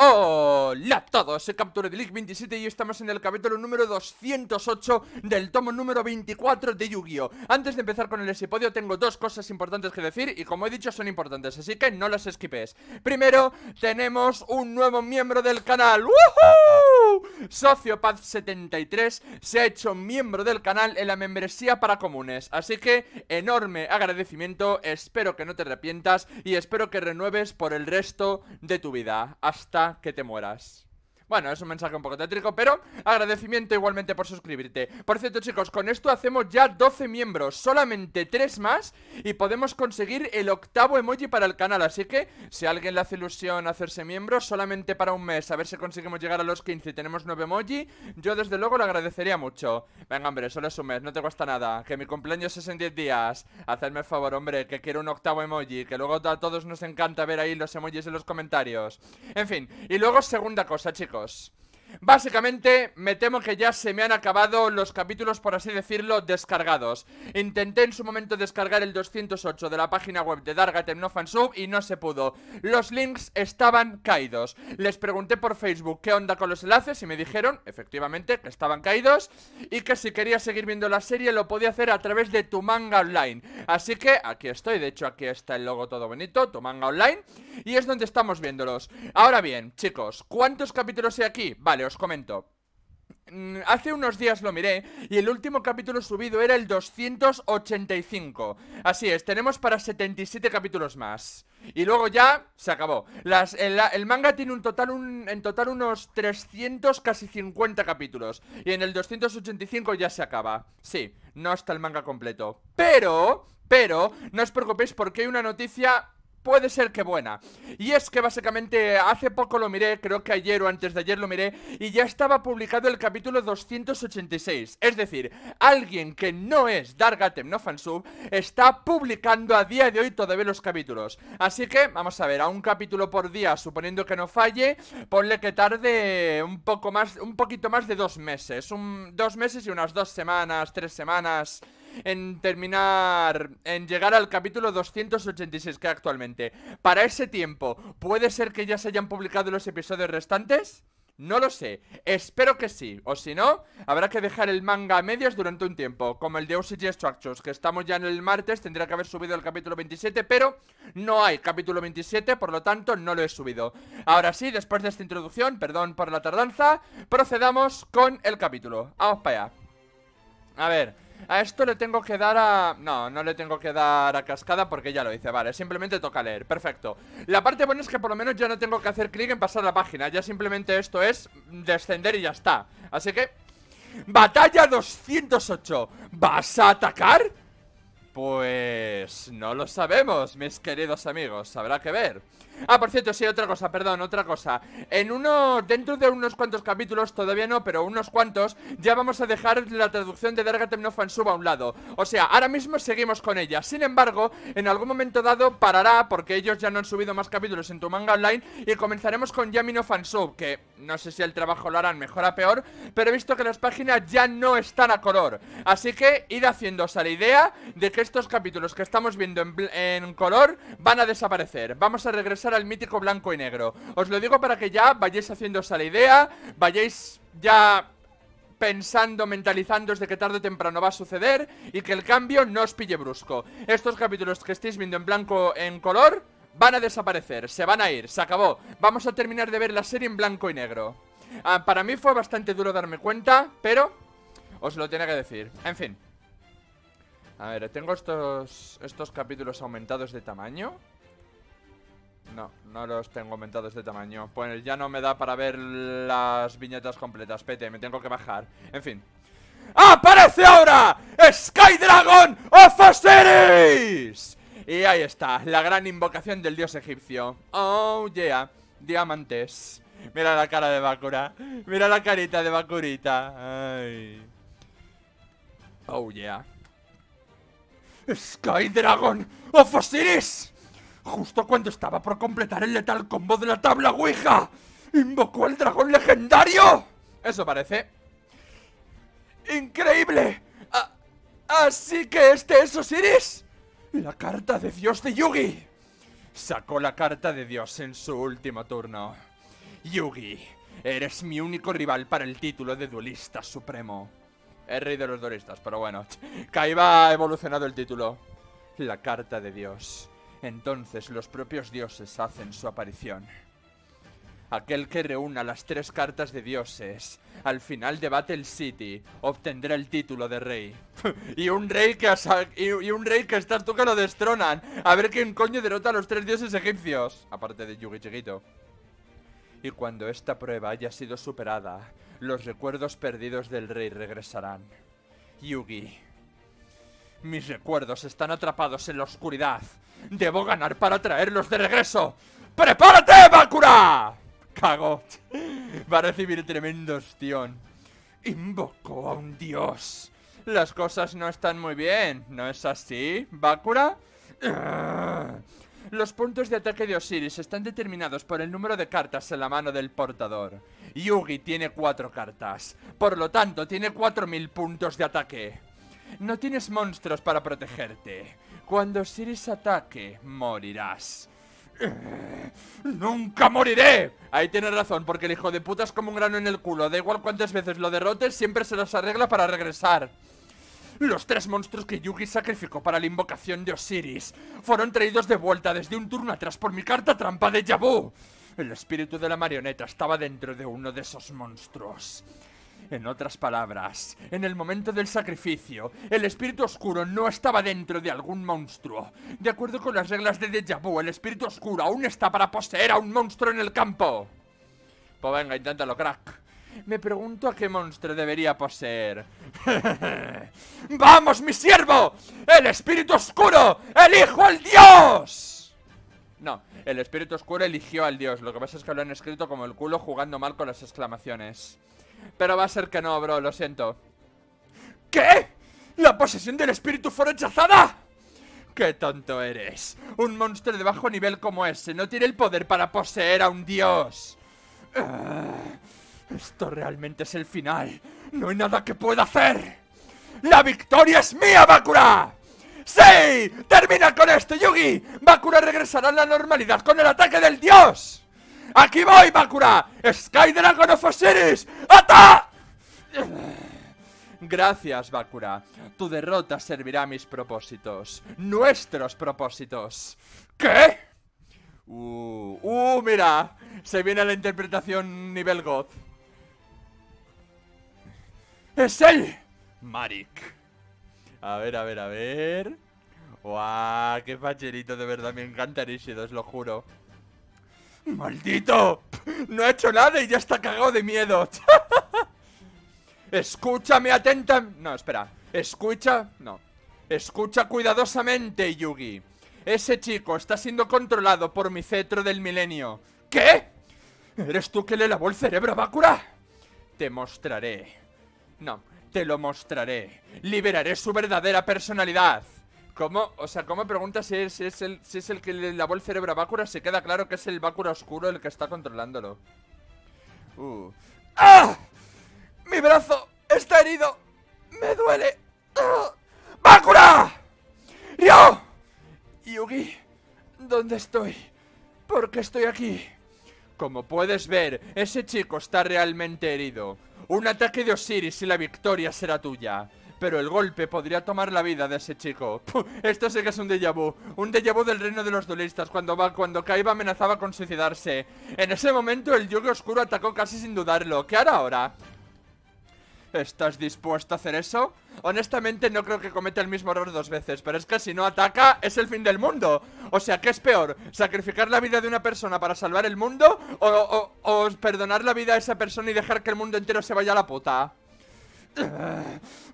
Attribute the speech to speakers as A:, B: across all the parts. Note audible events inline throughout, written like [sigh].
A: Oh! Hola a todos, soy Captura de League 27 y estamos en el capítulo número 208 del tomo número 24 de Yu-Gi-Oh! Antes de empezar con el episodio tengo dos cosas importantes que decir y como he dicho son importantes, así que no las esquipes Primero, tenemos un nuevo miembro del canal ¡Woohoo! Sociopath73 se ha hecho miembro del canal en la membresía para comunes Así que enorme agradecimiento, espero que no te arrepientas y espero que renueves por el resto de tu vida Hasta que te mueras. us. Bueno, es un mensaje un poco tétrico, pero agradecimiento igualmente por suscribirte. Por cierto chicos, con esto hacemos ya 12 miembros, solamente 3 más Y podemos conseguir el octavo emoji para el canal. Así que, si a alguien le hace ilusión hacerse miembro, solamente para un mes A ver si conseguimos llegar a los 15 y tenemos 9 emoji Yo desde luego lo agradecería mucho. Venga hombre, solo es un mes, no te cuesta nada Que mi cumpleaños es en 10 días. Hacedme el favor hombre, que quiero un octavo emoji Que luego a todos nos encanta ver ahí los emojis en los comentarios. En fin, y luego segunda cosa chicos Argos. Básicamente, me temo que ya se me han acabado los capítulos, por así decirlo, descargados. Intenté en su momento descargar el 208 de la página web de Dargatem No Fansub y no se pudo. Los links estaban caídos. Les pregunté por Facebook qué onda con los enlaces y me dijeron, efectivamente, que estaban caídos Y que si quería seguir viendo la serie lo podía hacer a través de tu manga online. Así que aquí estoy, de hecho aquí está el logo todo bonito, tu manga online Y es donde estamos viéndolos. Ahora bien, chicos, ¿cuántos capítulos hay aquí? Vale os comento. Mm, Hace unos días lo miré y el último capítulo subido era el 285 Así es, tenemos para 77 capítulos más. Y luego ya se acabó. El, manga tiene un total en total unos 300, casi 50 capítulos. Y en el 285 ya se acaba. Sí, no está el manga completo. Pero, pero, no os preocupéis porque hay una noticia puede ser que buena. Y es que básicamente hace poco lo miré, creo que ayer o antes de ayer lo miré Y ya estaba publicado el capítulo 286 Es decir, alguien que no es Dargatem no fansub Está publicando a día de hoy todavía los capítulos. Así que, vamos a ver, a un capítulo por día, suponiendo que no falle Ponle que tarde un poco más, un poquito más de dos meses. Un, Dos meses y unas dos semanas, tres semanas en terminar, en llegar al capítulo 286 que actualmente. Para ese tiempo, ¿puede ser que ya se hayan publicado los episodios restantes? No lo sé, espero que sí, o si no, habrá que dejar el manga a medias durante un tiempo Como el de OCG Structures, que estamos ya en el martes, tendría que haber subido el capítulo 27 Pero no hay capítulo 27, por lo tanto no lo he subido. Ahora sí, después de esta introducción, perdón por la tardanza Procedamos con el capítulo, vamos para allá. A ver, a esto le tengo que dar a... No, no le tengo que dar a cascada porque ya lo hice, vale Simplemente toca leer, perfecto. La parte buena es que por lo menos ya no tengo que hacer clic en pasar la página Ya simplemente esto es descender y ya está. Así que... Batalla 208 ¿Vas a atacar? Pues... no lo sabemos, mis queridos amigos Habrá que ver Ah, por cierto, sí, otra cosa, perdón, otra cosa. En uno, dentro de unos cuantos capítulos Todavía no, pero unos cuantos Ya vamos a dejar la traducción de Dargatem no Fansub a un lado. O sea, ahora mismo seguimos con ella. Sin embargo, en algún momento dado parará Porque ellos ya no han subido más capítulos en tu manga online Y comenzaremos con Yami no Fansub Que no sé si el trabajo lo harán mejor o peor Pero he visto que las páginas ya no están a color. Así que id haciéndose la idea De que estos capítulos que estamos viendo en, en color Van a desaparecer. Vamos a regresar al mítico blanco y negro. Os lo digo para que ya vayáis haciéndose la idea Vayáis ya pensando, mentalizándoos de que tarde o temprano va a suceder Y que el cambio no os pille brusco. Estos capítulos que estáis viendo en blanco en color Van a desaparecer, se van a ir, se acabó. Vamos a terminar de ver la serie en blanco y negro. Ah, Para mí fue bastante duro darme cuenta Pero os lo tenía que decir. En fin. A ver, tengo estos, estos capítulos aumentados de tamaño no, no los tengo aumentados de tamaño. Pues ya no me da para ver las viñetas completas. Pete, me tengo que bajar. En fin. ¡Aparece ahora! ¡Sky Dragon of Osiris! Y ahí está, la gran invocación del dios egipcio. Oh yeah, diamantes. Mira la cara de Bakura. Mira la carita de Bakurita. Oh yeah. Sky Dragon of Osiris Justo cuando estaba por completar el letal combo de la tabla Ouija ¡Invocó el dragón legendario! Eso parece ¡Increíble! ¿Así que este es Osiris? La carta de Dios de Yugi Sacó la carta de Dios en su último turno Yugi, eres mi único rival para el título de duelista supremo. Es rey de los duelistas, pero bueno. Kaiba ha evolucionado el título. La carta de Dios. Entonces los propios dioses hacen su aparición. Aquel que reúna las tres cartas de dioses al final de Battle City obtendrá el título de rey. [laughs] y un rey que y, un rey que estás tú que lo destronan. A ver quién coño derrota a los tres dioses egipcios. Aparte de Yugi chiquito. Y cuando esta prueba haya sido superada, los recuerdos perdidos del rey regresarán. Yugi. Mis recuerdos están atrapados en la oscuridad. Debo ganar para traerlos de regreso. ¡Prepárate, Bakura! Cago. Va a recibir tremendo ostión. Invocó a un dios. Las cosas no están muy bien, ¿no es así, Bakura? Los puntos de ataque de Osiris están determinados por el número de cartas en la mano del portador. Yugi tiene cuatro cartas, por lo tanto tiene 4000 puntos de ataque. No tienes monstruos para protegerte. Cuando Osiris ataque, morirás. ¡Nunca moriré! Ahí tienes razón, porque el hijo de puta es como un grano en el culo. Da igual cuántas veces lo derrotes, siempre se los arregla para regresar. Los tres monstruos que Yugi sacrificó para la invocación de Osiris fueron traídos de vuelta desde un turno atrás por mi carta trampa de Yabu. El espíritu de la marioneta estaba dentro de uno de esos monstruos. En otras palabras, en el momento del sacrificio, el espíritu oscuro no estaba dentro de algún monstruo. De acuerdo con las reglas de Deja Vu, el espíritu oscuro aún está para poseer a un monstruo en el campo. Pues venga, inténtalo, crack. Me pregunto a qué monstruo debería poseer. [laughs] ¡Vamos, mi siervo! ¡El espíritu oscuro! ¡Elijo al dios! No, el espíritu oscuro eligió al dios. Lo que pasa es que lo han escrito como el culo jugando mal con las exclamaciones. Pero va a ser que no, bro, lo siento. ¿Qué? ¿La posesión del espíritu fue rechazada? ¡Qué tonto eres! Un monstruo de bajo nivel como ese no tiene el poder para poseer a un dios. Ah. Esto realmente es el final. No hay nada que pueda hacer. ¡La victoria es mía, Bakura! ¡Sí! ¡Termina con esto, Yugi! Bakura regresará a la normalidad con el ataque del dios. ¡Aquí voy, Bakura! ¡Sky Dragon of Osiris! ¡Ata! Gracias, Bakura. Tu derrota servirá a mis propósitos. Nuestros propósitos. ¿Qué? Uh, uh, mira. Se viene la interpretación nivel God. ¡Es él! Marik. A ver, a ver, a ver. ¡Guau! ¡Qué facherito! De verdad, me encanta os lo juro. ¡Maldito! No ha hecho nada y ya está cagado de miedo. [laughs] Escúchame atenta. No, espera. Escucha. No. Escucha cuidadosamente, Yugi. Ese chico está siendo controlado por mi cetro del milenio. ¿Qué? ¿Eres tú que le lavó el cerebro a Bakura? Te mostraré. No, te lo mostraré. Liberaré su verdadera personalidad. ¿Cómo? O sea, ¿cómo pregunta si es, el, si es el que le lavó el cerebro a Bakura? Se queda claro que es el Bakura oscuro el que está controlándolo. Uh. ¡Ah! ¡Mi brazo está herido! ¡Me duele! ¡Ah! ¡Bakura! ¡Ryo! Yugi, ¿dónde estoy? ¿Por qué estoy aquí? Como puedes ver, ese chico está realmente herido. Un ataque de Osiris y la victoria será tuya. Pero el golpe podría tomar la vida de ese chico. esto sí que es un déjà vu. Un déjà vu del reino de los duelistas, cuando, va, cuando Kaiba amenazaba con suicidarse. En ese momento el Yugi Oscuro atacó casi sin dudarlo. ¿Qué hará ahora? ¿Estás dispuesto a hacer eso? Honestamente no creo que cometa el mismo error dos veces Pero es que si no ataca es el fin del mundo O sea, ¿qué es peor? ¿Sacrificar la vida de una persona para salvar el mundo? ¿O, o, perdonar la vida a esa persona y dejar que el mundo entero se vaya a la puta?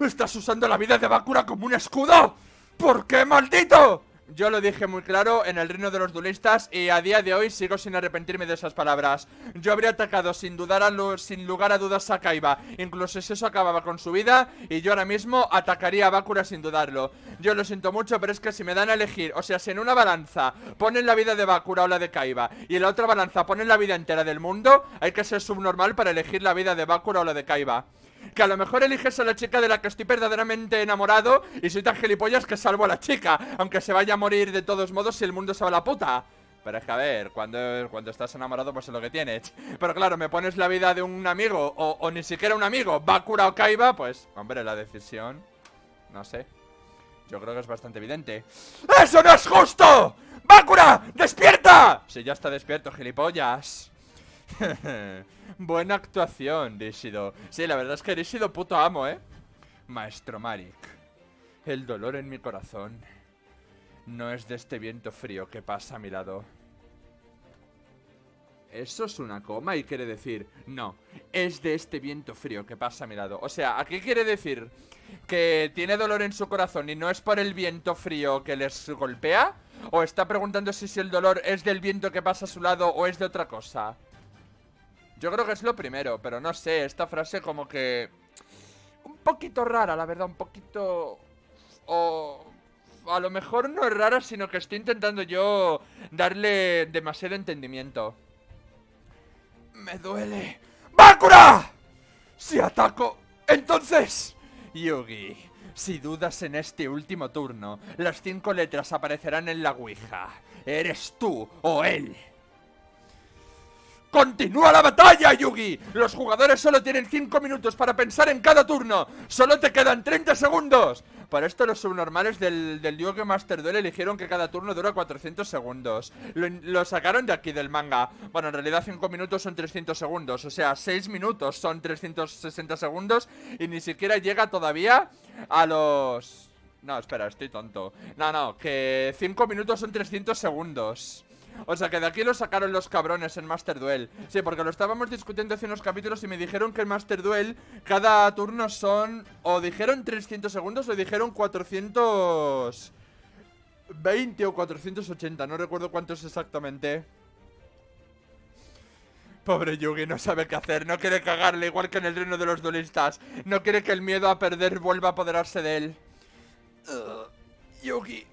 A: ¿Estás usando la vida de Bakura como un escudo? ¿Por qué, maldito? Yo lo dije muy claro en el reino de los duelistas y a día de hoy sigo sin arrepentirme de esas palabras. Yo habría atacado sin dudar a sin lugar a dudas a Kaiba, incluso si eso acababa con su vida, y yo ahora mismo atacaría a Bakura sin dudarlo. Yo lo siento mucho, pero es que si me dan a elegir, o sea, si en una balanza ponen la vida de Bakura o la de Kaiba, y en la otra balanza ponen la vida entera del mundo, hay que ser subnormal para elegir la vida de Bakura o la de Kaiba. Que a lo mejor eliges a la chica de la que estoy verdaderamente enamorado Y soy tan gilipollas que salvo a la chica Aunque se vaya a morir de todos modos si el mundo se va a la puta Pero es que a ver, cuando, cuando estás enamorado pues es lo que tienes Pero claro, me pones la vida de un amigo o, o ni siquiera un amigo Bakura o Kaiba, pues hombre, la decisión No sé Yo creo que es bastante evidente ¡Eso no es justo! ¡Bakura! ¡Despierta! Si ya está despierto, gilipollas [laughs] Buena actuación, Rishido Sí, la verdad es que Rishido puto amo, ¿eh? Maestro Marik El dolor en mi corazón no es de este viento frío que pasa a mi lado. ¿Eso es una coma y quiere decir? No, es de este viento frío que pasa a mi lado. O sea, ¿a qué quiere decir? ¿Que tiene dolor en su corazón y no es por el viento frío que les golpea? ¿O está preguntando si, el dolor es del viento que pasa a su lado o es de otra cosa? Yo creo que es lo primero, pero no sé, esta frase como que... Un poquito rara, la verdad, un poquito... O a lo mejor no es rara, sino que estoy intentando yo darle demasiado entendimiento. Me duele. ¡Bakura! Si ataco, entonces... Yugi, si dudas en este último turno, las cinco letras aparecerán en la Ouija. ¿Eres tú o él? ¡Continúa la batalla, Yugi! Los jugadores solo tienen 5 minutos para pensar en cada turno. Solo te quedan 30 segundos. Para esto los subnormales del, del Master Duel eligieron que cada turno dura 400 segundos. Lo, sacaron de aquí del manga. Bueno, en realidad 5 minutos son 300 segundos. O sea, 6 minutos son 360 segundos. Y ni siquiera llega todavía a los... No, espera, estoy tonto. No, no, que 5 minutos son 300 segundos. O sea que de aquí lo sacaron los cabrones en Master Duel. Sí, porque lo estábamos discutiendo hace unos capítulos y me dijeron que en Master Duel cada turno son... O dijeron 300 segundos o dijeron 420 o 480, no recuerdo cuántos exactamente. Pobre Yugi no sabe qué hacer, no quiere cagarle igual que en el reino de los duelistas. No quiere que el miedo a perder vuelva a apoderarse de él. Yugi,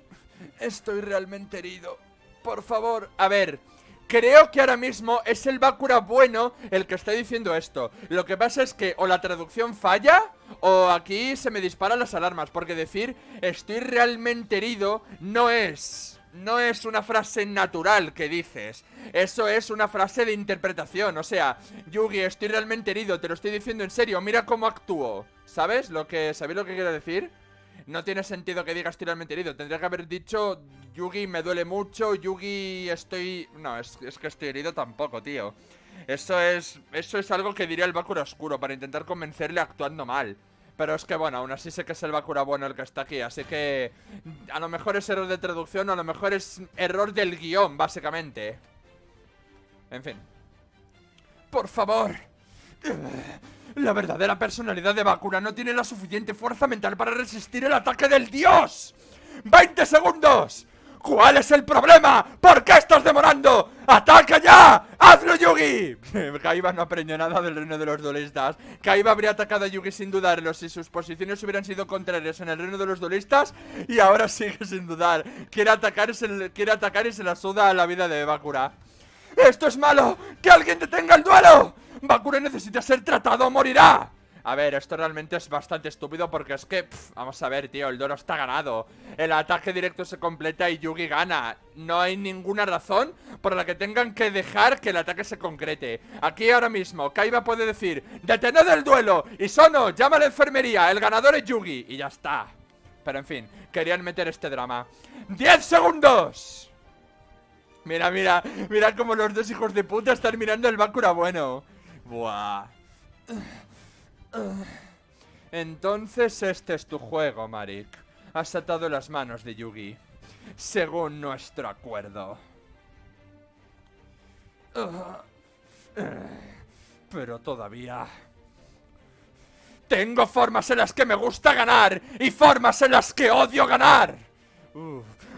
A: estoy realmente herido por favor. A ver, creo que ahora mismo es el Bakura bueno el que está diciendo esto. Lo que pasa es que o la traducción falla o aquí se me disparan las alarmas. Porque decir estoy realmente herido no es... No es una frase natural que dices Eso es una frase de interpretación O sea, Yugi, estoy realmente herido Te lo estoy diciendo en serio, mira cómo actúo ¿Sabes lo que, ¿sabéis lo que quiero decir? No tiene sentido que digas estoy realmente herido Tendría que haber dicho Yugi me duele mucho. Yugi estoy... No, es, que estoy herido tampoco, tío. Eso es... Eso es algo que diría el Bakura oscuro Para intentar convencerle actuando mal. Pero es que bueno, aún así sé que es el Bakura bueno el que está aquí Así que a lo mejor es error de traducción A lo mejor es error del guion, básicamente. En fin. Por favor la verdadera personalidad de Bakura no tiene la suficiente fuerza mental para resistir el ataque del dios. ¡20 segundos! ¿Cuál es el problema? ¿Por qué estás demorando? ¡Ataca ya! ¡Hazlo, Yugi! [laughs] Kaiba no aprendió nada del reino de los duelistas Kaiba habría atacado a Yugi sin dudarlo Si sus posiciones hubieran sido contrarias en el reino de los duelistas Y ahora sigue sin dudar Quiere atacar se, quiere atacar y se la suda a la vida de Bakura ¡Esto es malo! ¡Que alguien detenga el duelo! Bakura necesita ser tratado o morirá. A ver, esto realmente es bastante estúpido porque es que, vamos a ver, tío, el duelo está ganado. El ataque directo se completa y Yugi gana. No hay ninguna razón por la que tengan que dejar que el ataque se concrete. Aquí ahora mismo, Kaiba puede decir ¡Detened el duelo! Y Sono, llama a la enfermería, el ganador es Yugi. Y ya está. Pero en fin, querían meter este drama. ¡10 segundos! Mira, mira, mira cómo los dos hijos de puta están mirando el Bakura bueno Buah. Entonces este es tu juego, Marik. Has atado las manos de Yugi. Según nuestro acuerdo. Pero todavía... Tengo formas en las que me gusta ganar y formas en las que odio ganar.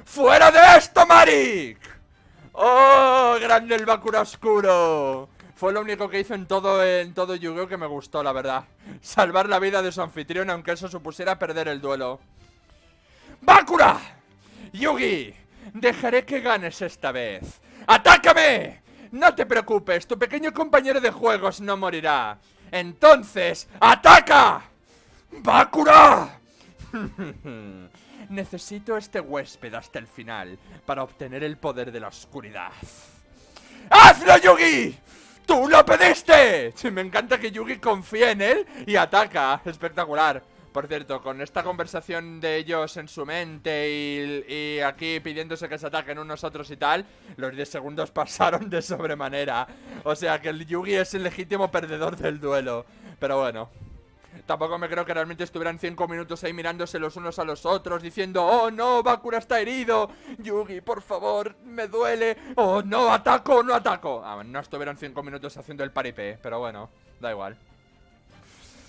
A: ¡Fuera de esto, Marik! ¡Oh, grande el Bakura oscuro! Fue lo único que hizo en todo, en todo Yu-Gi-Oh que me gustó, la verdad Salvar la vida de su anfitrión aunque eso supusiera perder el duelo ¡Bakura! ¡Yugi! Dejaré que ganes esta vez ¡Atácame! No te preocupes, tu pequeño compañero de juegos no morirá Entonces, ¡ataca! ¡Bakura! [laughs] Necesito este huésped hasta el final para obtener el poder de la oscuridad. ¡Hazlo, Yugi! ¡Tú lo pediste! Me encanta que Yugi confíe en él y ataca. Espectacular. Por cierto, con esta conversación de ellos en su mente y, aquí pidiéndose que se ataquen unos otros y tal, los 10 segundos [laughs] pasaron de sobremanera. O sea que el Yugi es el legítimo perdedor del duelo. Pero bueno, Tampoco me creo que realmente estuvieran 5 minutos ahí mirándose los unos a los otros Diciendo, oh no, Bakura está herido. Yugi, por favor, me duele. Oh no, ataco, no ataco ah, No estuvieran 5 minutos haciendo el paripé Pero bueno, da igual.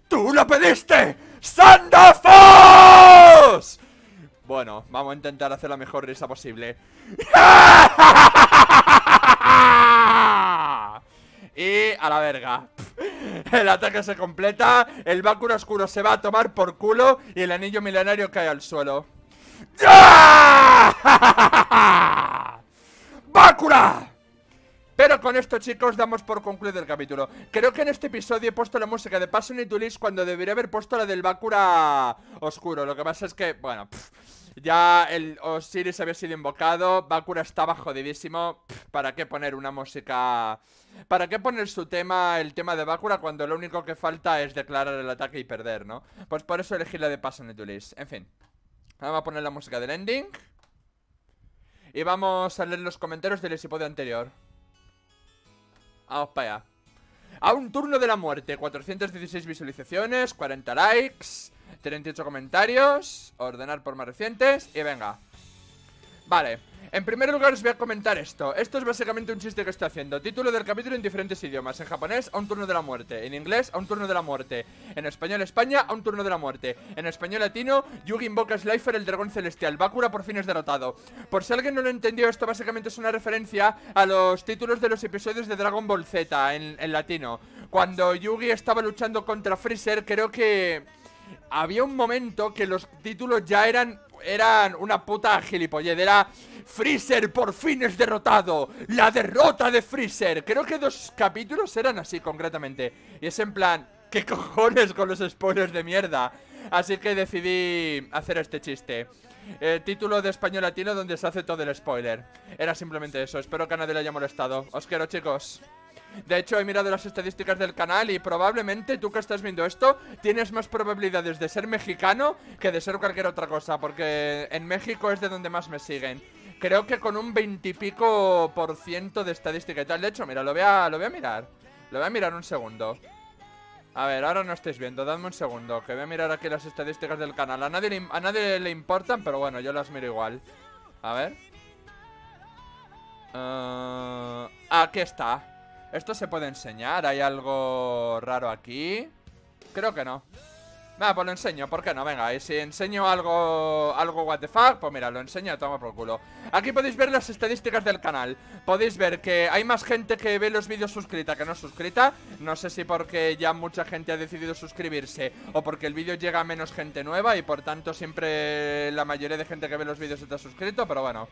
A: ¡Tú lo pediste! ¡Sandafos! Bueno, vamos a intentar hacer la mejor risa posible. [laughs] Y a la verga [laughs] El ataque se completa El Bakura oscuro se va a tomar por culo Y el anillo milenario cae al suelo. ¡Bakura! [laughs] Pero con esto chicos damos por concluido el capítulo. Creo que en este episodio he puesto la música de Passion y Tulis Cuando debería haber puesto la del Bakura oscuro. Lo que pasa es que, bueno, ya el Osiris había sido invocado Bakura estaba jodidísimo. ¿Para qué poner una música...? ¿Para qué poner su tema, el tema de Bakura Cuando lo único que falta es declarar el ataque y perder, ¿no? Pues por eso elegí la de Passion y Tulis En fin. Vamos a poner la música del ending. Y vamos a leer los comentarios del episodio anterior. Vamos para allá. A un turno de la muerte, 416 visualizaciones, 40 likes, 38 comentarios, ordenar por más recientes y venga. Vale, en primer lugar os voy a comentar esto. Esto es básicamente un chiste que estoy haciendo. Título del capítulo en diferentes idiomas. En japonés, a un turno de la muerte. En inglés, a un turno de la muerte. En español, España, a un turno de la muerte. En español latino, Yugi invoca a Slifer, el dragón celestial. Bakura por fin es derrotado. Por si alguien no lo entendió, esto básicamente es una referencia A los títulos de los episodios de Dragon Ball Z en, en latino. Cuando Yugi estaba luchando contra Freezer Creo que había un momento que los títulos ya eran eran una puta gilipollez. Era Freezer por fin es derrotado. La derrota de Freezer. Creo que dos capítulos eran así concretamente. Y es en plan ¿Qué cojones con los spoilers de mierda? Así que decidí hacer este chiste. El título de español latino donde se hace todo el spoiler. Era simplemente eso, espero que a nadie le haya molestado. Os quiero chicos de hecho, he mirado las estadísticas del canal y probablemente tú que estás viendo esto tienes más probabilidades de ser mexicano que de ser cualquier otra cosa, porque en México es de donde más me siguen. Creo que con un veintipico por ciento de estadística y tal. De hecho, mira, lo voy, a, lo voy a mirar. Lo voy a mirar un segundo. A ver, ahora no estáis viendo, dadme un segundo Que voy a mirar aquí las estadísticas del canal A nadie le, a nadie le importan, pero bueno, yo las miro igual A ver uh, Aquí está ¿Esto se puede enseñar? ¿Hay algo raro aquí? Creo que no Nada, pues lo enseño, ¿por qué no? Venga, y si enseño algo, algo what the fuck, pues mira, lo enseño, toma por culo Aquí podéis ver las estadísticas del canal Podéis ver que hay más gente que ve los vídeos suscrita que no suscrita No sé si porque ya mucha gente ha decidido suscribirse O porque el vídeo llega a menos gente nueva Y por tanto siempre la mayoría de gente que ve los vídeos está suscrito Pero bueno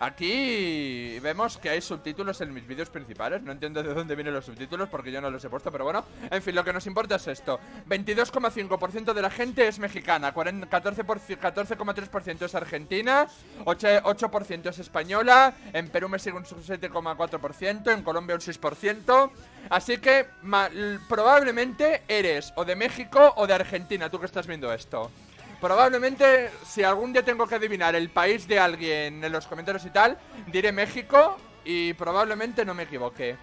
A: Aquí vemos que hay subtítulos en mis vídeos principales. No entiendo de dónde vienen los subtítulos porque yo no los he puesto Pero bueno, en fin, lo que nos importa es esto. 22,5% de la gente es mexicana 14,3% es argentina 8%, es española En Perú me sigue un 7,4% En Colombia un 6% Así que probablemente eres o de México o de Argentina Tú que estás viendo esto Probablemente, si algún día tengo que adivinar el país de alguien en los comentarios y tal, diré México y probablemente no me equivoque.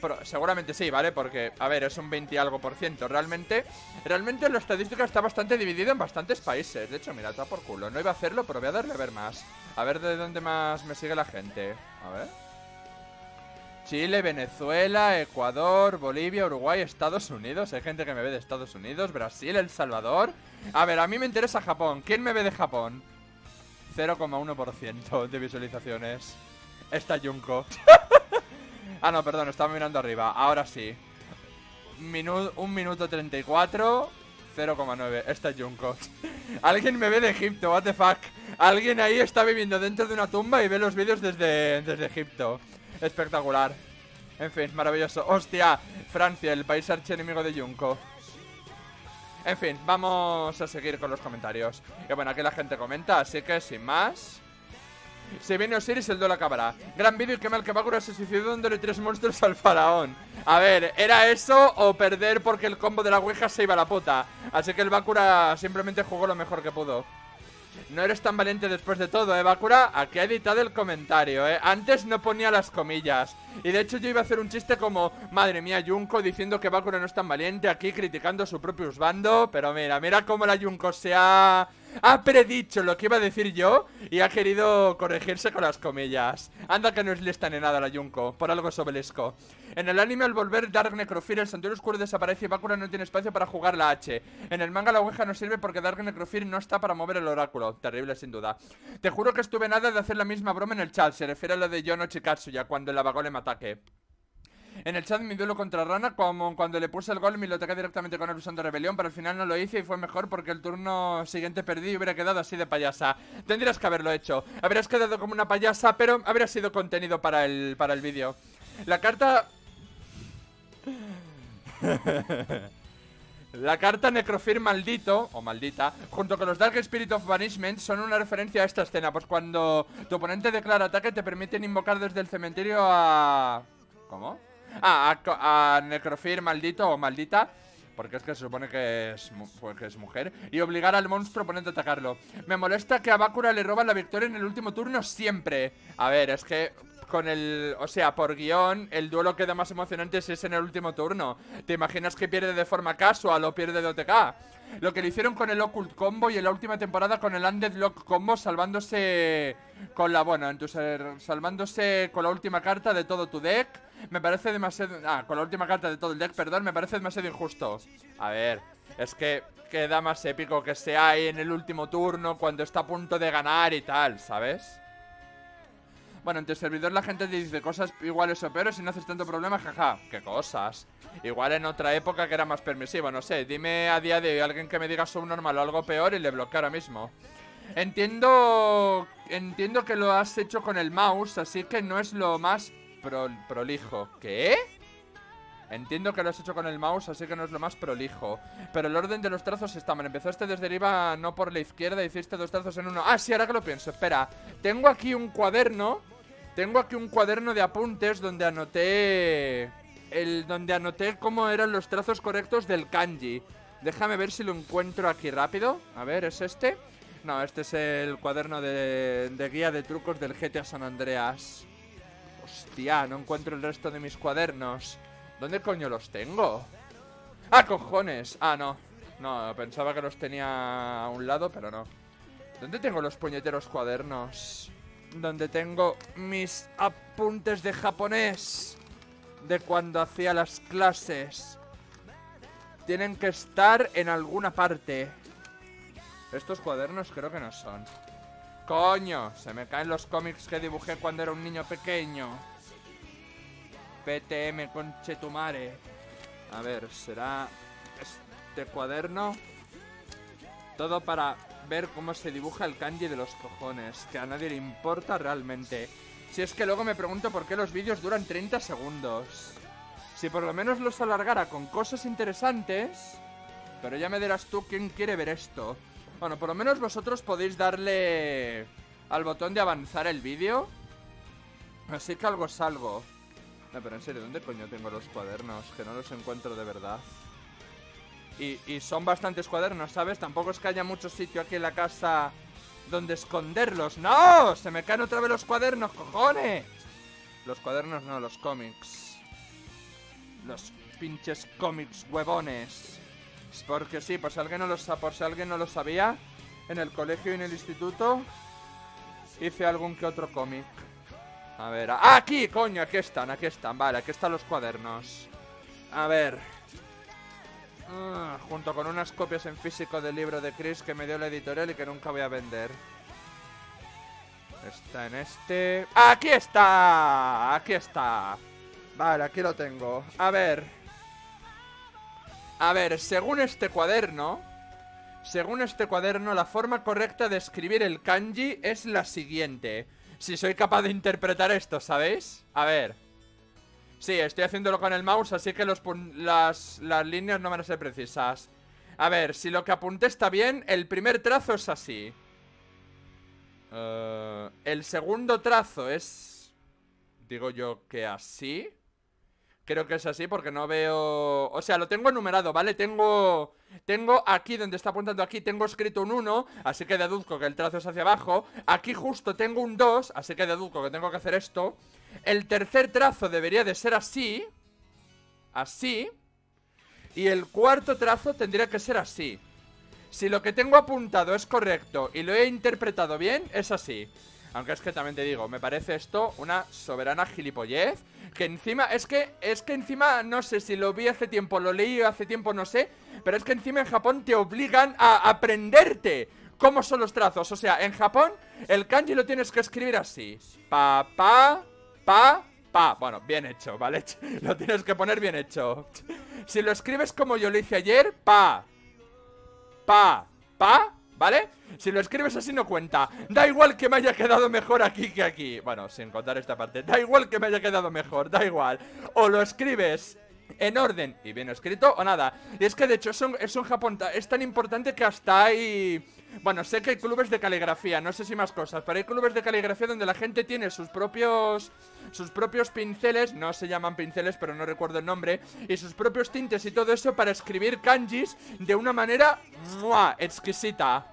A: Pero seguramente sí, ¿vale? Porque, a ver, es un 20 y algo por ciento. Realmente, realmente la estadística está bastante dividida en bastantes países. De hecho, mira, está por culo. No iba a hacerlo, pero voy a darle a ver más. A ver de dónde más me sigue la gente. A ver. Chile, Venezuela, Ecuador, Bolivia, Uruguay, Estados Unidos. Hay gente que me ve de Estados Unidos, Brasil, El Salvador. A ver, a mí me interesa Japón. ¿Quién me ve de Japón? 0,1% de visualizaciones. Está Junko. [laughs] ah, no, perdón, estaba mirando arriba. Ahora sí. un minuto 34. 0,9. Está Junko. [laughs] Alguien me ve de Egipto, what the fuck. Alguien ahí está viviendo dentro de una tumba y ve los vídeos desde, desde Egipto. Espectacular. En fin, maravilloso. ¡Hostia! Francia, el país archienemigo de Junko. En fin, vamos a seguir con los comentarios. Y bueno, aquí la gente comenta, así que sin más... Se viene Osiris, el duelo acabará. Gran vídeo y qué mal que Bakura se suicidó dándole tres monstruos al faraón. A ver, ¿era eso o perder porque el combo de la Ouija se iba a la puta? Así que el Bakura simplemente jugó lo mejor que pudo. No eres tan valiente después de todo, ¿eh, Bakura? Aquí ha editado el comentario, ¿eh? Antes no ponía las comillas. Y de hecho yo iba a hacer un chiste como Madre mía, Junko diciendo que Bakura no es tan valiente Aquí criticando a su propio usbando Pero mira, mira cómo la Junko se ha ha predicho lo que iba a decir yo y ha querido corregirse con las comillas. Anda que no es lista ni nada la Junko, por algo es. En el anime al volver Dark Necrofear el santuario oscuro desaparece y Bakura no tiene espacio para jugar la H. En el manga la ouija no sirve porque Dark Necrofear no está para mover el oráculo. Terrible sin duda. Te juro que estuve nada de hacer la misma broma en el chat, se refiere a lo de Yono Chikatsuya cuando el abagole me ataque. En el chat mi duelo contra Rana, como cuando le puse el gol me lo toqué directamente con el usando rebelión, pero al final no lo hice y fue mejor porque el turno siguiente perdí y hubiera quedado así de payasa. Tendrías que haberlo hecho. Habrías quedado como una payasa, pero habría sido contenido para el, para el vídeo. La carta... [laughs] La carta Necrofir maldito, o maldita, junto con los Dark Spirit of Banishment son una referencia a esta escena, pues cuando tu oponente declara ataque te permiten invocar desde el cementerio a... ¿Cómo? Ah, a, Necrofir maldito o maldita porque es que se supone que es, pues es mujer Y obligar al monstruo oponente a atacarlo Me molesta que a Bakura le roban la victoria en el último turno siempre A ver, es que con el... O sea, por guion, el duelo queda más emocionante si es en el último turno ¿Te imaginas que pierde de forma casual o pierde de OTK? Lo que le hicieron con el Occult Combo y en la última temporada con el Undead Lock Combo salvándose con la... Bueno, entonces salvándose con la última carta de todo tu deck Me parece demasiado... Ah, con la última carta de todo el deck, perdón, me parece demasiado injusto A ver, es que queda más épico que sea ahí en el último turno cuando está a punto de ganar y tal, ¿sabes? Bueno, en tu servidor la gente dice cosas iguales o peores y no haces tanto problema, jaja. ¿Qué cosas? Igual en otra época que era más permisivo, no sé. Dime a día de hoy alguien que me diga subnormal o algo peor y le bloqueo ahora mismo. Entiendo... Entiendo que lo has hecho con el mouse, así que no es lo más prolijo. ¿Qué? Entiendo que lo has hecho con el mouse, así que no es lo más prolijo Pero el orden de los trazos está mal Empezaste desde arriba, no por la izquierda Hiciste dos trazos en uno Ah, sí, ahora que lo pienso, espera Tengo aquí un cuaderno Tengo aquí un cuaderno de apuntes donde anoté... El, donde anoté cómo eran los trazos correctos del kanji Déjame ver si lo encuentro aquí rápido A ver, ¿es este? No, este es el cuaderno de, de guía de trucos del GTA San Andreas Hostia, no encuentro el resto de mis cuadernos ¿Dónde coño los tengo? ¡Ah, cojones! Ah, no No, pensaba que los tenía a un lado, pero no ¿Dónde tengo los puñeteros cuadernos? Donde tengo mis apuntes de japonés De cuando hacía las clases Tienen que estar en alguna parte Estos cuadernos creo que no son ¡Coño! Se me caen los cómics que dibujé cuando era un niño pequeño PTM con Chetumare. A ver, será este cuaderno. Todo para ver cómo se dibuja el kanji de los cojones. Que a nadie le importa realmente. Si es que luego me pregunto por qué los vídeos duran 30 segundos. Si por lo menos los alargara con cosas interesantes... Pero ya me dirás tú quién quiere ver esto. Bueno, por lo menos vosotros podéis darle al botón de avanzar el vídeo. Así que algo es algo. Pero en serio, ¿dónde coño tengo los cuadernos? Que no los encuentro de verdad. Y, son bastantes cuadernos, ¿sabes? Tampoco es que haya mucho sitio aquí en la casa donde esconderlos. ¡No! Se me caen otra vez los cuadernos, cojones. Los cuadernos no, los cómics. Los pinches cómics huevones. Es porque sí, por si alguien no lo, por si alguien no lo sabía, en el colegio y en el instituto hice algún que otro cómic. A ver, aquí, coño, aquí están, aquí están Vale, aquí están los cuadernos A ver ah, Junto con unas copias en físico del libro de Chris que me dio la editorial y que nunca voy a vender. Está en este... ¡Aquí está! Aquí está Vale, aquí lo tengo. A ver. A ver, según este cuaderno Según este cuaderno, la forma correcta de escribir el kanji es la siguiente. Si soy capaz de interpretar esto, ¿sabéis? A ver Sí, estoy haciéndolo con el mouse, así que los las, las líneas no van a ser precisas A ver, si lo que apunté está bien, el primer trazo es así. Eh, el segundo trazo es... Digo yo que así. Creo que es así porque no veo... O sea, lo tengo enumerado, ¿vale? Tengo... Tengo aquí, donde está apuntando aquí, tengo escrito un 1 Así que deduzco que el trazo es hacia abajo Aquí justo tengo un 2 Así que deduzco que tengo que hacer esto El tercer trazo debería de ser así Así y el cuarto trazo tendría que ser así. Si lo que tengo apuntado es correcto y lo he interpretado bien, es así. Aunque es que también te digo, me parece esto una soberana gilipollez Que encima, es que, es que encima, no sé si lo vi hace tiempo, lo leí hace tiempo, no sé Pero es que encima en Japón te obligan a aprenderte cómo son los trazos. O sea, en Japón el kanji lo tienes que escribir así. Pa, pa, pa, pa Bueno, bien hecho, ¿vale? [laughs] Lo tienes que poner bien hecho si lo escribes como yo lo hice ayer, pa. Pa. Pa. ¿Vale? Si lo escribes así no cuenta Da igual que me haya quedado mejor aquí que aquí Bueno, sin contar esta parte Da igual que me haya quedado mejor, da igual O lo escribes en orden y bien escrito o nada Y es que de hecho es un, es un Japón Es tan importante que hasta hay bueno, sé que hay clubes de caligrafía, no sé si más cosas, pero hay clubes de caligrafía donde la gente tiene sus propios sus propios pinceles, no se llaman pinceles, pero no recuerdo el nombre, y sus propios tintes y todo eso para escribir kanjis de una manera ¡mua! exquisita.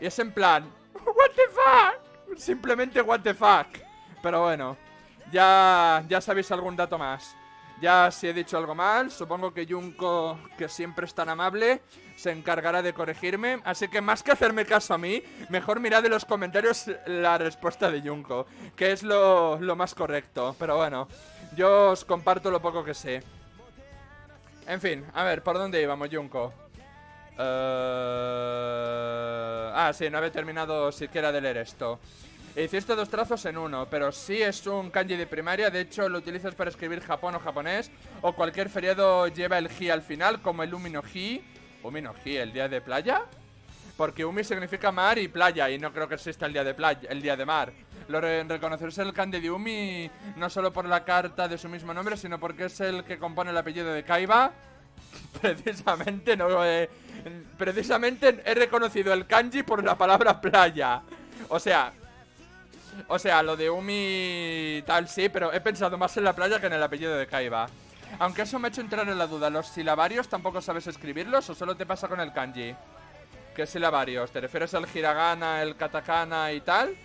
A: Y es en plan, what the fuck? Simplemente what the fuck. Pero bueno, ya ya sabéis algún dato más. Ya si he dicho algo mal, supongo que Junko, que siempre es tan amable, se encargará de corregirme. Así que más que hacerme caso a mí, mejor mirad en los comentarios la respuesta de Junko, que es lo, más correcto. Pero bueno, yo os comparto lo poco que sé. En fin, a ver, ¿por dónde íbamos, Junko? Uh... Ah, sí, no había terminado siquiera de leer esto. Hiciste dos trazos en uno, pero sí es un kanji de primaria. De hecho, lo utilizas para escribir Japón o japonés. O cualquier feriado lleva el hi al final, como el Umi no hi. ¿Umi no? ¿El día de playa? Porque Umi significa mar y playa, y no creo que exista el día de playa, el día de mar. Lo re reconocerse el kanji de Umi no solo por la carta de su mismo nombre, sino porque es el que compone el apellido de Kaiba. [laughs] Precisamente no precisamente he reconocido el kanji por la palabra playa. O sea, o sea, lo de Umi tal sí, pero he pensado más en la playa que en el apellido de Kaiba. Aunque eso me ha hecho entrar en la duda. ¿Los silabarios tampoco sabes escribirlos o solo te pasa con el kanji? ¿Qué silabarios? ¿Te refieres al hiragana, el katakana y tal?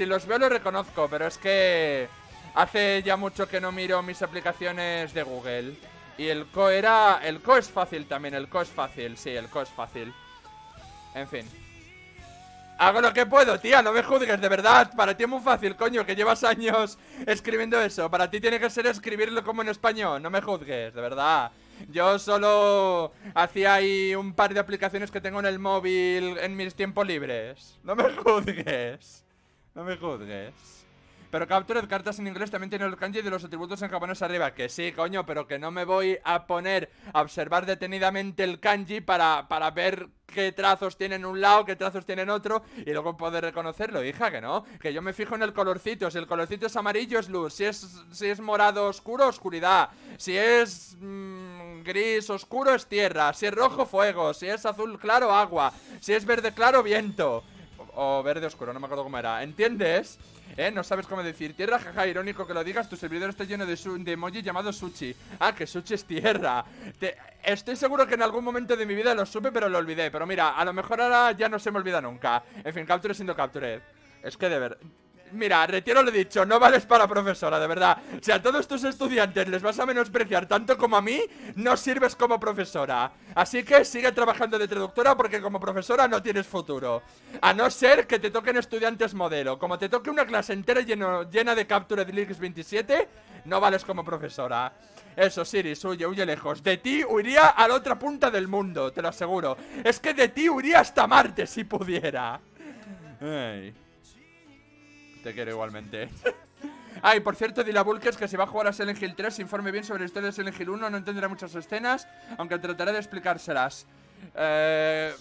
A: Si los veo los reconozco, pero es que hace ya mucho que no miro mis aplicaciones de Google. Y el Co era... El Co es fácil también, el Co es fácil, sí, el Co es fácil. En fin. Hago lo que puedo, tía, no me juzgues, de verdad Para ti es muy fácil, coño, que llevas años [laughs] escribiendo eso Para ti tiene que ser escribirlo como en español No me juzgues, de verdad Yo solo hacía ahí un par de aplicaciones que tengo en el móvil en mis tiempos libres No me [laughs] juzgues no me juzgues. Pero Captured Cartas en inglés también tiene el kanji de los atributos en japonés arriba. Que sí, coño, pero que no me voy a poner a observar detenidamente el kanji para, para ver qué trazos tienen un lado, qué trazos tienen otro y luego poder reconocerlo, hija, que no. Que yo me fijo en el colorcito. Si el colorcito es amarillo, es luz. Si es, si es morado oscuro, oscuridad. Si es mm, gris oscuro, es tierra. Si es rojo, fuego. Si es azul claro, agua. Si es verde claro, viento. O verde oscuro, no me acuerdo cómo era. ¿Entiendes? ¿Eh? No sabes cómo decir tierra, jaja, irónico que lo digas. Tu servidor está lleno de, de emoji llamado Sushi. Ah, que Sushi es tierra. Estoy seguro que en algún momento de mi vida lo supe, pero lo olvidé. Pero mira, a lo mejor ahora ya no se me olvida nunca. En fin, capture siendo capture. Es que de ver... Mira, retiro lo dicho, no vales para profesora, de verdad. Si a todos tus estudiantes les vas a menospreciar tanto como a mí No sirves como profesora. Así que sigue trabajando de traductora porque como profesora no tienes futuro. A no ser que te toquen estudiantes modelo. Como te toque una clase entera llena de Capture de Leaks 27 No vales como profesora. Eso, Siris, huye, huye lejos. De ti huiría a la otra punta del mundo, te lo aseguro. Es que de ti huiría hasta Marte si pudiera. Ay te quiero igualmente. [laughs] Ay, por cierto, dile a que si va a jugar a Silent Hill 3 se informe bien sobre la historia de Silent Hill 1 No entenderá muchas escenas, aunque trataré de explicárselas eh,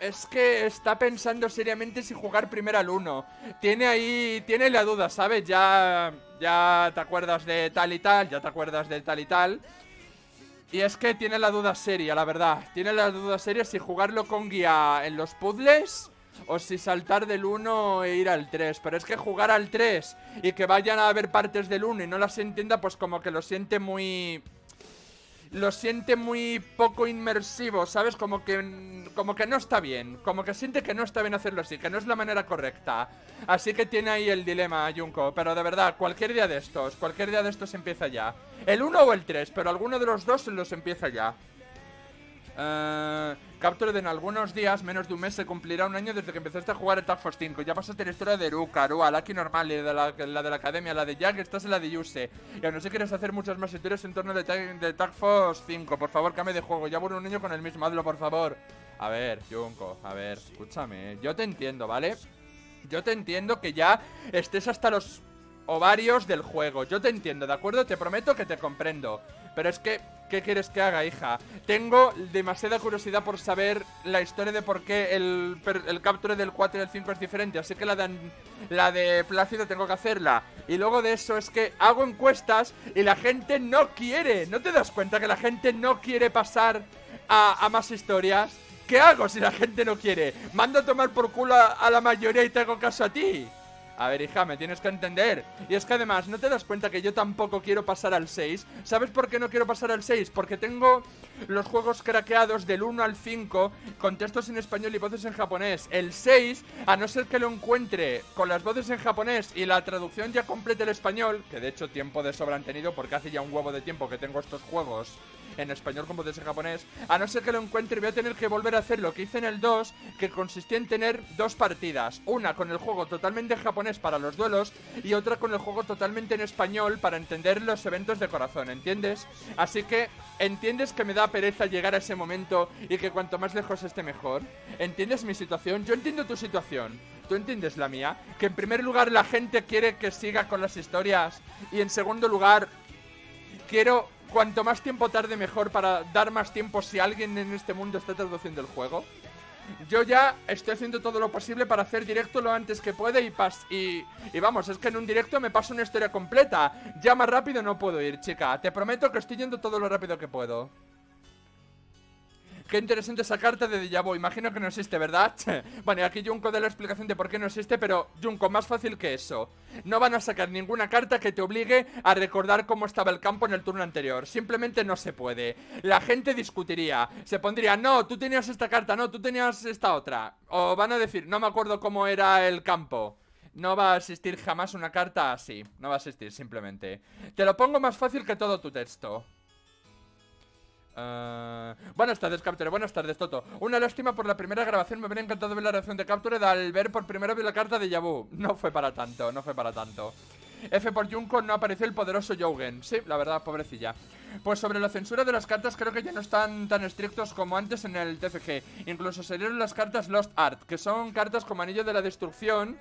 A: Es que está pensando seriamente si jugar primero al 1 Tiene ahí, tiene la duda, ¿sabes? Ya, ya te acuerdas de tal y tal, ya te acuerdas de tal y tal y es que tiene la duda seria, la verdad Tiene la duda seria si jugarlo con guía en los puzzles o si saltar del 1 e ir al 3. Pero es que jugar al 3 y que vayan a ver partes del 1 y no las entienda, pues como que lo siente muy... Lo siente muy poco inmersivo, ¿sabes? Como que, como que no está bien. Como que siente que no está bien hacerlo así, que no es la manera correcta. Así que tiene ahí el dilema, Junko. Pero de verdad, cualquier día de estos, cualquier día de estos empieza ya. El 1 o el 3, pero alguno de los dos los empieza ya. Eh, Capture en algunos días, menos de un mes, se cumplirá un año desde que empezaste a jugar el Tag Force 5. Ya pasaste la historia de Ruka, Arua, Lucky normal, la, de la academia, la de Jack, estás en la de Yuse. Y aún no sé quieres hacer muchas más historias en torno de, de Tag Force 5. Por favor, cambie de juego. Ya voy un niño con el mismo, hazlo por favor. A ver, Junko, a ver, escúchame. Yo te entiendo, ¿vale? Yo te entiendo que ya estés hasta los ovarios del juego. Yo te entiendo, ¿de acuerdo? Te prometo que te comprendo. Pero es que ¿Qué quieres que haga, hija? Tengo demasiada curiosidad por saber la historia de por qué el, capture del 4 y del 5 es diferente. Así que la de, la de Plácido tengo que hacerla. Y luego de eso es que hago encuestas y la gente no quiere. ¿No te das cuenta que la gente no quiere pasar a, más historias? ¿Qué hago si la gente no quiere? ¿Mando a tomar por culo a la mayoría y te hago caso a ti? A ver, hija, me tienes que entender. Y es que además, ¿no te das cuenta que yo tampoco quiero pasar al 6? ¿Sabes por qué no quiero pasar al 6? Porque tengo los juegos craqueados del 1 al 5 con textos en español y voces en japonés. El 6, a no ser que lo encuentre con las voces en japonés y la traducción ya complete el español, que de hecho tiempo de sobra han tenido porque hace ya un huevo de tiempo que tengo estos juegos en español como desde japonés, a no ser que lo encuentre voy a tener que volver a hacer lo que hice en el 2, que consistía en tener dos partidas, una con el juego totalmente en japonés para los duelos y otra con el juego totalmente en español para entender los eventos de corazón, ¿entiendes? Así que, ¿entiendes que me da pereza llegar a ese momento y que cuanto más lejos esté mejor? ¿Entiendes mi situación? Yo entiendo tu situación. ¿Tú entiendes la mía? Que en primer lugar la gente quiere que siga con las historias y en segundo lugar quiero cuanto más tiempo tarde mejor para dar más tiempo si alguien en este mundo está traduciendo el juego. Yo ya estoy haciendo todo lo posible para hacer directo lo antes que puede y, pas y, y vamos, es que en un directo me paso una historia completa. Ya más rápido no puedo ir, chica. Te prometo que estoy yendo todo lo rápido que puedo. Qué interesante esa carta de Déjà Imagino que no existe, ¿verdad? [laughs] bueno, y aquí Junko da la explicación de por qué no existe, pero Junko, más fácil que eso. No van a sacar ninguna carta que te obligue a recordar cómo estaba el campo en el turno anterior. Simplemente no se puede. La gente discutiría. Se pondría, no, tú tenías esta carta, no, tú tenías esta otra. O van a decir, no me acuerdo cómo era el campo. No va a existir jamás una carta así. No va a existir, simplemente. Te lo pongo más fácil que todo tu texto. Uh, buenas tardes, Capture. Buenas tardes, Toto. Una lástima por la primera grabación. Me hubiera encantado ver la reacción de Capture al ver por primera vez la carta de Yabu. No fue para tanto, no fue para tanto. F por Junko no apareció el poderoso Yogen. Sí, la verdad, pobrecilla. Pues sobre la censura de las cartas creo que ya no están tan estrictos como antes en el TFG. Incluso salieron las cartas Lost Art, que son cartas como Anillo de la Destrucción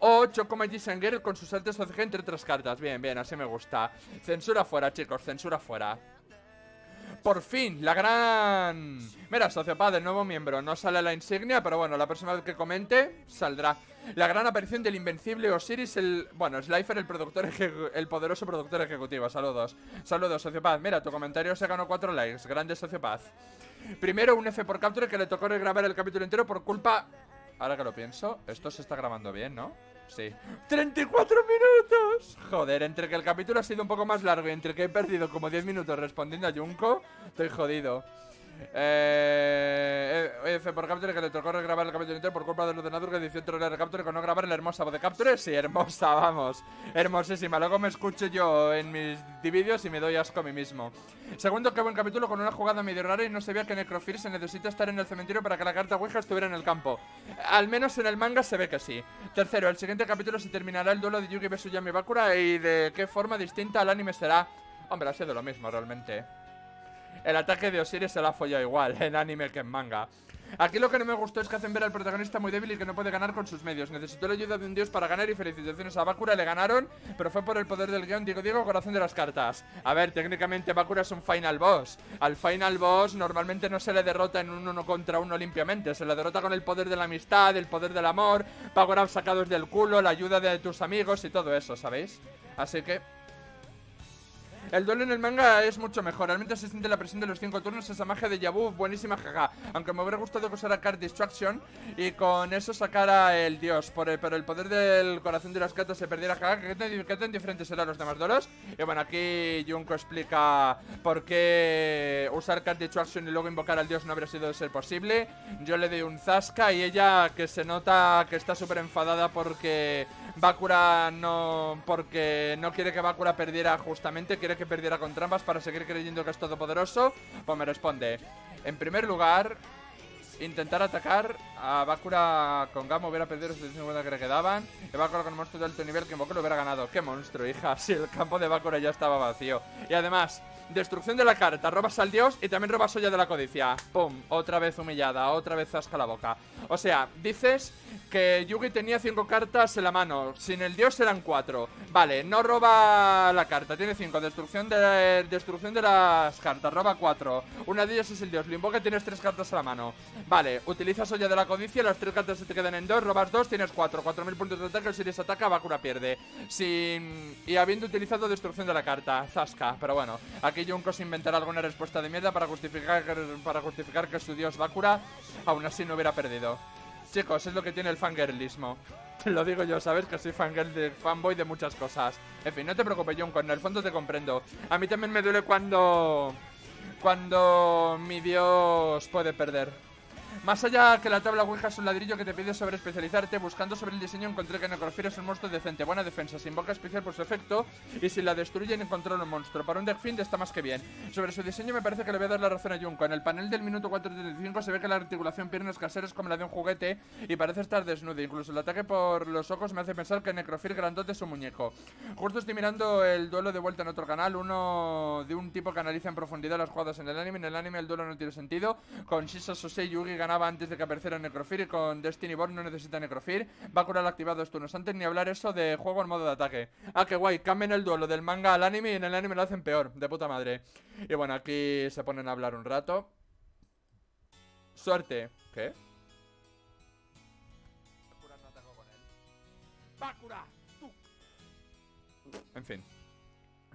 A: o Chocomaji Sanger con sus artes OCG entre otras cartas. Bien, bien, así me gusta. Censura fuera, chicos, censura fuera. Por fin, la gran... Mira, Sociopad, el nuevo miembro. No sale la insignia, pero bueno, la próxima vez que comente Saldrá. La gran aparición del invencible Osiris El... Bueno, Slifer, el productor El poderoso productor ejecutivo, saludos. Saludos, Sociopad, mira, tu comentario se ganó 4 likes. Grande Sociopad Primero, un F por capture que le tocó regrabar el capítulo entero por culpa ahora que lo pienso, esto se está grabando bien, ¿no? Sí. ¡34 minutos! Joder, entre que el capítulo ha sido un poco más largo y entre que he perdido como 10 minutos respondiendo a Junko, estoy jodido. Eh, eh F por Capture que le tocó regrabar el capítulo entero por culpa del ordenador que decidió trolear el Capture con no grabar la hermosa voz de Capture. Sí, hermosa, vamos. Hermosísima. Luego me escucho yo en mis vídeos y me doy asco a mí mismo. Segundo, que buen capítulo con una jugada medio rara y no se veía que Necrofir se necesita estar en el cementerio para que la carta Ouija estuviera en el campo. Al menos en el manga se ve que sí. Tercero, el siguiente capítulo se terminará el duelo de Yugi vs Yami Bakura y de qué forma distinta al anime será. Hombre, ha sido lo mismo realmente. El ataque de Osiris se la ha follado igual [laughs] en anime que en manga. Aquí lo que no me gustó es que hacen ver al protagonista muy débil y que no puede ganar con sus medios. Necesitó la ayuda de un dios para ganar y felicitaciones a Bakura, le ganaron, pero fue por el poder del guion, digo, digo, corazón de las cartas. A ver, técnicamente Bakura es un final boss. Al final boss normalmente no se le derrota en un uno contra uno limpiamente, se le derrota con el poder de la amistad, el poder del amor, Bakura sacados del culo, la ayuda de tus amigos y todo eso, ¿sabéis? Así que el duelo en el manga es mucho mejor. Realmente se siente la presión de los cinco turnos, esa magia de Yabu, buenísima jaja. Aunque me hubiera gustado que usara Card Distraction y con eso sacara el dios. Por el, pero el poder del corazón de las cartas se perdiera jaja. ¿Qué tan, diferentes serán los demás duelos? Y bueno, aquí Junko explica por qué usar Card Distraction y luego invocar al dios no habría sido de ser posible. Yo le doy un Zasca y ella que se nota que está súper enfadada porque Bakura no. porque no quiere que Bakura perdiera justamente, quiere que perdiera con trampas para seguir creyendo que es todopoderoso. Pues me responde. En primer lugar, intentar atacar a Bakura con Gamo hubiera perdido los 50 que le quedaban. Y Bakura con monstruo de alto nivel que lo hubiera ganado. ¡Qué monstruo, hija! [laughs] Si el campo de Bakura ya estaba vacío. Y además, Destrucción de la carta, robas al dios y también robas olla de la codicia. Pum, otra vez humillada, otra vez zasca la boca. O sea, dices que Yugi tenía cinco cartas en la mano. Sin el dios eran cuatro. Vale, no roba la carta, tiene cinco. Destrucción de, destrucción de las cartas, roba cuatro. Una de ellas es el dios, lo invoca y tienes tres cartas en la mano. Vale, utilizas olla de la codicia, las tres cartas se te quedan en dos, robas dos, tienes cuatro. Cuatro mil puntos de ataque, si les ataca, Bakura pierde. Sin... Y habiendo utilizado destrucción de la carta, zasca. Pero bueno, aquí que Junko se inventara alguna respuesta de mierda para justificar, para justificar que su dios Bakura aún así no hubiera perdido. Chicos, es lo que tiene el fangirlismo. [laughs] lo digo yo, sabes que soy fangirl de, fanboy de muchas cosas. En fin, no te preocupes, Junko, en el fondo te comprendo. A mí también me duele cuando... Cuando mi dios puede perder. Más allá que la tabla Ouija es un ladrillo que te pide sobre especializarte, buscando sobre el diseño encontré que Necrofir es un monstruo decente, buena defensa, se invoca especial por su efecto y si la destruyen controla un monstruo. Para un deck fiend está más que bien. Sobre su diseño me parece que le voy a dar la razón a Junko. En el panel del minuto 4.35 se ve que la articulación piernas caseras como la de un juguete y parece estar desnuda. Incluso el ataque por los ojos me hace pensar que Necrofir grandote es un muñeco. Justo estoy mirando el duelo de vuelta en otro canal, uno de un tipo que analiza en profundidad las jugadas en el anime. En el anime el duelo no tiene sentido. Con Shisa Sosei Yugi ganaba antes de que apareciera Necrofir y con Destiny Born no necesita Necrofir. Va a curar activado dos turnos antes ni hablar eso de juego en modo de ataque. Ah, qué guay, cambien el duelo del manga al anime y en el anime lo hacen peor, de puta madre. Y bueno, aquí se ponen a hablar un rato. Suerte. ¿Qué? Bakura, tú. En fin.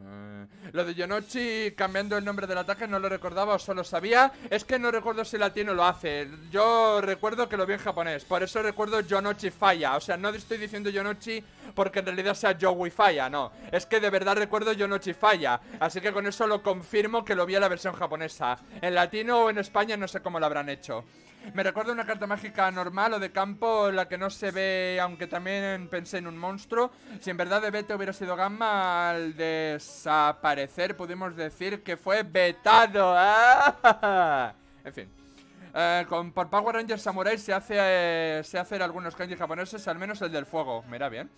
A: Eh, lo de Yonochi cambiando el nombre del ataque no lo recordaba o solo sabía. Es que no recuerdo si latino lo hace. Yo recuerdo que lo vi en japonés. Por eso recuerdo Yonochi falla. O sea, no estoy diciendo Yonochi porque en realidad sea Yowi falla, no. Es que de verdad recuerdo Yonochi falla. Así que con eso lo confirmo que lo vi en la versión japonesa. En latino o en España no sé cómo lo habrán hecho. Me recuerda una carta mágica normal o de campo, la que no se ve, aunque también pensé en un monstruo. Si en verdad de beta hubiera sido gamma, al desaparecer pudimos decir que fue vetado. [laughs] en fin. Eh, con, por Power Rangers Samurai se hace, eh, se hacen algunos kanji japoneses, al menos el del fuego. Mira bien.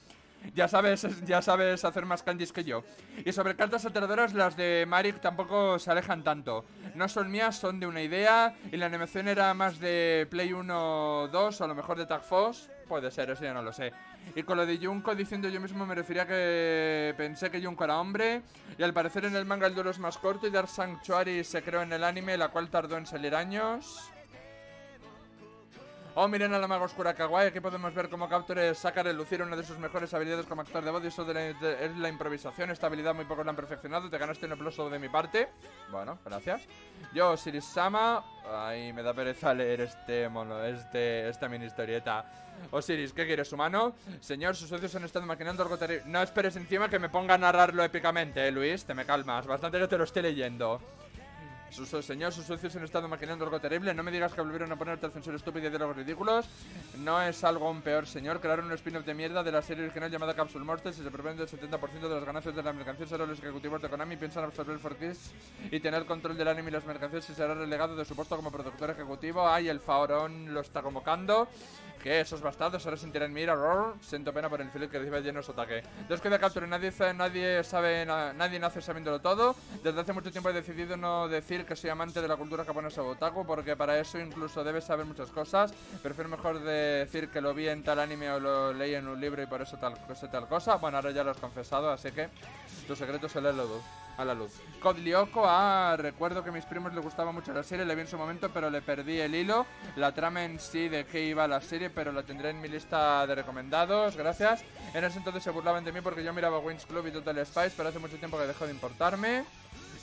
A: Ya sabes, ya sabes hacer más kanjis que yo. Y sobre cartas aterradoras, las de Marik tampoco se alejan tanto. No son mías, son de una idea. Y la animación era más de Play 1 2, o a lo mejor de Tag Force. Puede ser, eso ya no lo sé. Y con lo de Junko diciendo yo mismo me refería que pensé que Junko era hombre. Y al parecer en el manga el duelo es más corto y Dark Sanctuary se creó en el anime, la cual tardó en salir años. Oh, miren a la maga oscura kawaii Aquí podemos ver cómo Capture saca a relucir una de sus mejores habilidades como actor de voz Y eso es la improvisación. Esta habilidad muy pocos la han perfeccionado. Te ganaste un aplauso de mi parte. Bueno, gracias. Yo, Siris-sama Ay, me da pereza leer este mono Este, esta mini historieta. Osiris, ¿qué quieres, humano? Señor, sus socios han estado maquinando algo terrible No esperes encima que me ponga a narrarlo épicamente, ¿eh, Luis? Te me calmas. Bastante que te lo esté leyendo sus, señor, sus socios han estado maquinando algo terrible. No me digas que volvieron a ponerte censura estúpida y de los ridículos. No es algo un peor, señor. Crearon un spin-off de mierda de la serie original llamada Capsule Monsters y se prevén el 70% de las ganancias de la mercancía. Ahora los ejecutivos de Konami piensan absorber el Fortis y tener control del anime y las mercancías y será relegado de su puesto como productor ejecutivo. Ay, el Faorón lo está convocando. ¿Qué? Esos bastardos ahora sentirán mi ira. Siento pena por el feliz que recibe lleno su ataque. Después de capture, nadie, sabe, nadie nace sabiéndolo todo. Desde hace mucho tiempo he decidido no decir que soy amante de la cultura japonesa otaku, porque para eso incluso debes saber muchas cosas. Prefiero mejor decir que lo vi en tal anime o lo leí en un libro y por eso tal cosa, tal cosa. Bueno, ahora ya lo has confesado, así que tu secreto se lee a la luz. Cod ah, recuerdo que a mis primos les gustaba mucho la serie, le vi en su momento, pero le perdí el hilo. La trama en sí de qué iba la serie, pero la tendré en mi lista de recomendados, gracias. En ese entonces se burlaban de mí porque yo miraba Wings Club y Total Spice, pero hace mucho tiempo que dejó de importarme.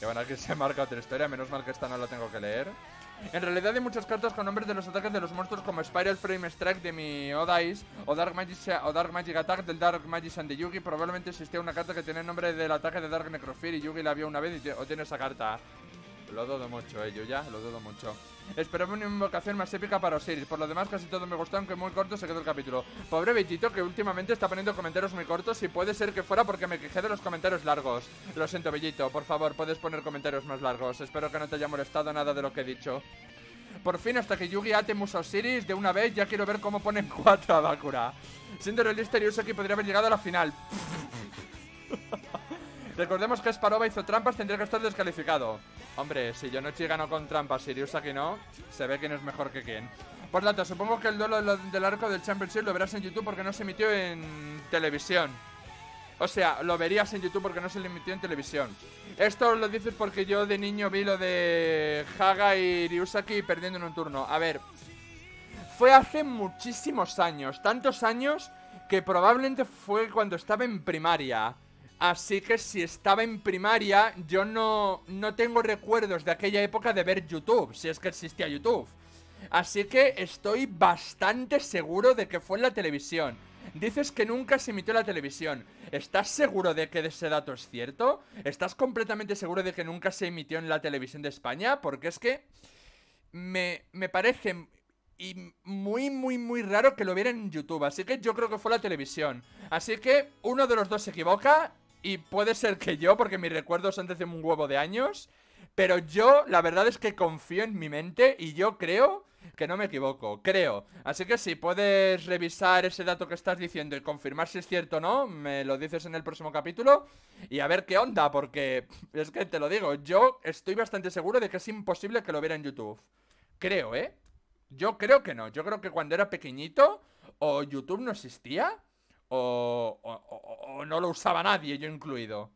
A: Y bueno, aquí se marca otra historia, menos mal que esta no la tengo que leer. En realidad hay muchas cartas con nombres de los ataques de los monstruos como Spiral Frame Strike de mi Odais o Dark Magic, o Dark Magic Attack del Dark Magician de Yugi. Probablemente existía una carta que tiene el nombre del ataque de Dark Necrofear y Yugi la vio una vez y o tiene esa carta. Lo dudo mucho, eh, yo ya, lo dudo mucho. Esperaba una invocación más épica para Osiris. Por lo demás, casi todo me gustó, aunque muy corto se quedó el capítulo. Pobre Bellito, que últimamente está poniendo comentarios muy cortos y puede ser que fuera porque me quejé de los comentarios largos. Lo siento, Bellito, por favor, puedes poner comentarios más largos. Espero que no te haya molestado nada de lo que he dicho. Por fin, hasta que Yugi ate a Osiris de una vez, ya quiero ver cómo ponen 4 [laughs] a Bakura. Siendo realista, Ryusaki podría haber llegado a la final. [laughs] Recordemos que Sparova hizo trampas, tendría que estar descalificado. Hombre, si Yonochi ganó con trampas y Ryusaki no, se ve quién es mejor que quién. Por tanto, supongo que el duelo del arco del Championship lo verás en YouTube porque no se emitió en televisión. O sea, lo verías en YouTube porque no se le emitió en televisión. Esto lo dices porque yo de niño vi lo de Haga y Ryusaki perdiendo en un turno. A ver, fue hace muchísimos años, tantos años que probablemente fue cuando estaba en primaria. Así que si estaba en primaria, yo no, no tengo recuerdos de aquella época de ver YouTube, si es que existía YouTube. Así que estoy bastante seguro de que fue en la televisión. Dices que nunca se emitió en la televisión. ¿Estás seguro de que ese dato es cierto? ¿Estás completamente seguro de que nunca se emitió en la televisión de España? Porque es que me, me parece y muy, muy, muy raro que lo viera en YouTube. Así que yo creo que fue la televisión. Así que uno de los dos se equivoca y puede ser que yo, porque mis recuerdos son de un huevo de años. Pero yo, la verdad es que confío en mi mente y yo creo que no me equivoco, creo. Así que si puedes revisar ese dato que estás diciendo y confirmar si es cierto o no, me lo dices en el próximo capítulo y a ver qué onda, porque es que te lo digo, yo estoy bastante seguro de que es imposible que lo viera en YouTube. Creo, ¿eh? Yo creo que no, yo creo que cuando era pequeñito o YouTube no existía o, o, o no lo usaba nadie, yo incluido.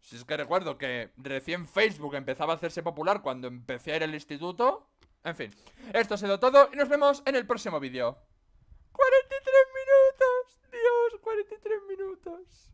A: Si es que recuerdo que recién Facebook empezaba a hacerse popular cuando empecé a ir al instituto. En fin, esto ha sido todo y nos vemos en el próximo vídeo. 43 minutos, Dios, 43 minutos.